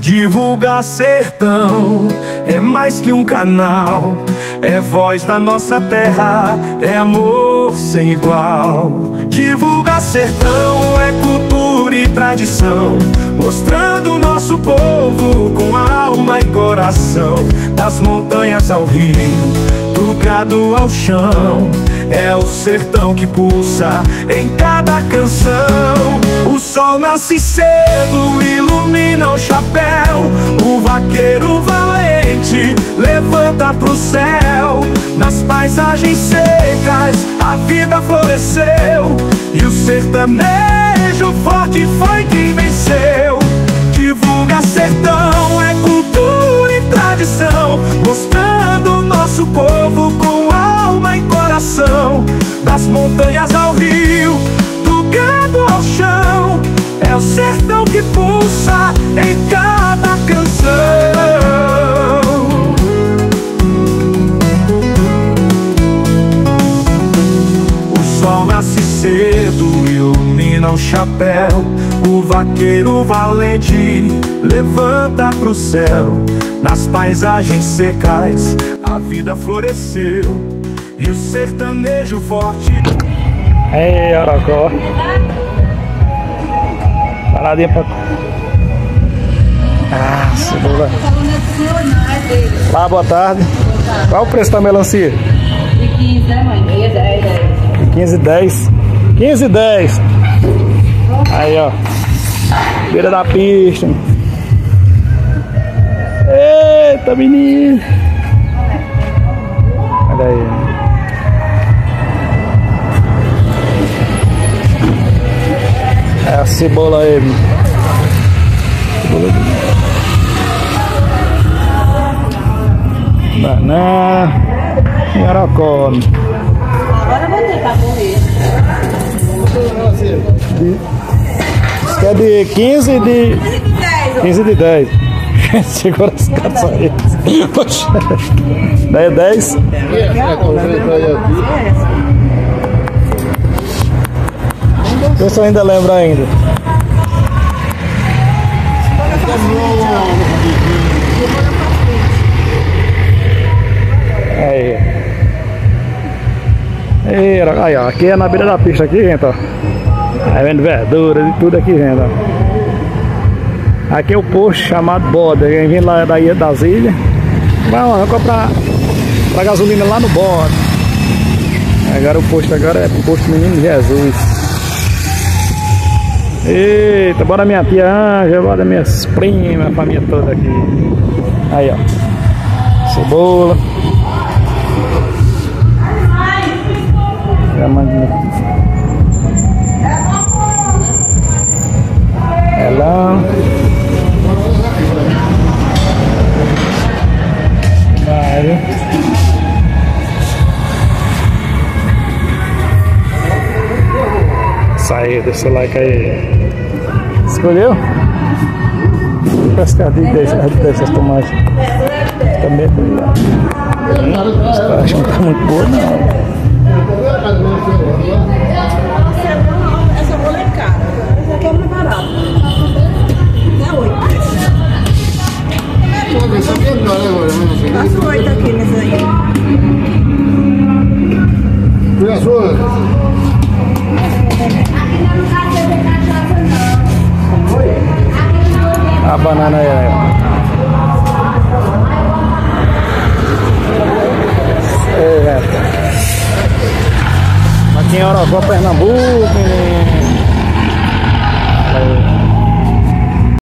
Divulga Sertão é mais que um canal, é voz da nossa terra, é amor sem igual. Divulga Sertão é cultura e tradição, mostrando nosso povo com alma e coração, das montanhas ao rio, do gado ao chão. É o sertão que pulsa em cada canção. O sol nasce cedo, ilumina o chapéu. O vaqueiro valente levanta pro céu. Nas paisagens secas, a vida floresceu. E o sertanejo forte foi quem venceu. Das montanhas ao rio, do gado ao chão. É o sertão que pulsa em cada canção. O sol nasce cedo, ilumina o chapéu. O vaqueiro valente levanta pro céu. Nas paisagens secas, a vida floresceu. E o sertanejo forte. Ei, Aracó. Paradinha pra. Ah, cebola. Lá, boa tarde. Qual o preço da melancia? De 15, né, mãe? Meia 10, 10. 15 e 10. 15 e 10. Aí, ó. Beira da pista. Eita, menino. Olha aí. Cebola aí. Cebola de... Banana. E aracó. Agora vou tentar correr. Isso que é de 15 e de. 15 de 10. Segura as cartas aí. Poxa. Daí é 10? Eu só ainda lembro ainda. Aí. Aí, ó, aqui é na beira da pista aqui, gente, ó. Aí vende verduras e tudo aqui, gente, ó. Aqui é o posto chamado Boda. Quem vem lá daí das ilhas, vai, ó, vai comprar pra gasolina lá no Boda. Agora o posto agora é posto Menino Jesus. Eita, bora minha tia Anja, bora minhas primas, família toda aqui. Aí, ó. Cebola. É a. Melão. Vai. Sai, deixa o like aí. Escolheu? Pescadinho desse- dessas tomates. Também Acho que não tá muito boa, não. Essa bola é cara. Essa aqui é mais barata. Dá oito. Passa oito aqui nessa aí. Sua. a banana aí, é. é. Aqui em Orogó, Pernambuco, menino.